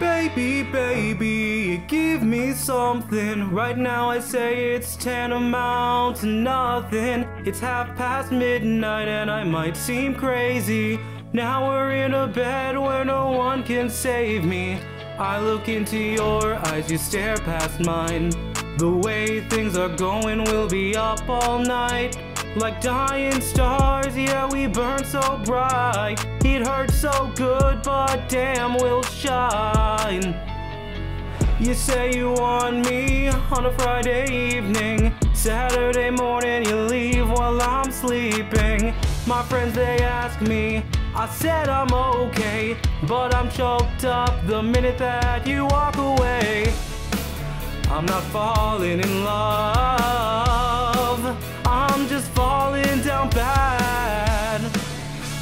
Baby, baby, give me something. Right now I say it's tantamount to nothing. It's half past midnight and I might seem crazy. Now we're in a bed where no one can save me. I look into your eyes, you stare past mine. The way things are going, we'll be up all night. Like dying stars, yeah, we burn so bright. It hurts so good, but damn, we'll shine. You say you want me on a Friday evening. Saturday morning, you leave while I'm sleeping. My friends, they ask me. I said I'm okay, but I'm choked up the minute that you walk away. I'm not falling in love. I'm just falling down bad.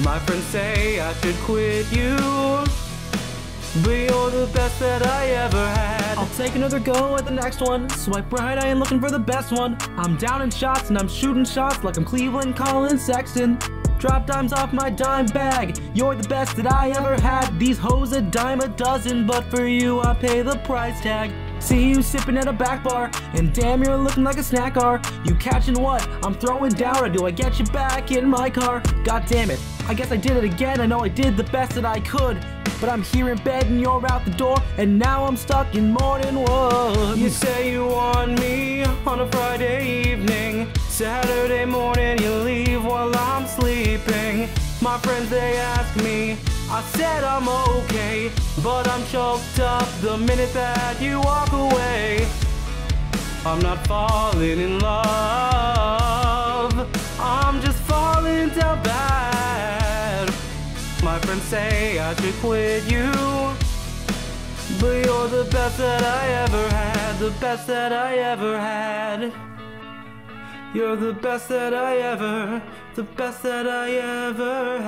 My friends say I should quit you. But you're the best that I ever had. I'll take another go at the next one. Swipe right, I ain't looking for the best one. I'm down in shots and I'm shooting shots like I'm Cleveland Collin Sexton. Drop dimes off my dime bag. You're the best that I ever had. These hoes a dime a dozen, but for you I pay the price tag. See you sipping at a back bar, and damn, you're looking like a snack car. You catching what? I'm throwing down, or do I get you back in my car? God damn it. I guess I did it again. I know I did the best that I could. But I'm here in bed and you're out the door, and now I'm stuck in morning wood. You say you want me on a Friday evening. Saturday morning, you leave while I'm sleeping. My friends, they ask me. I said I'm okay, but I'm choked up the minute that you walk away. I'm not falling in love, I'm just falling down bad. My friends say I should quit you, but you're the best that I ever had, the best that I ever had. You're the best that I ever, the best that I ever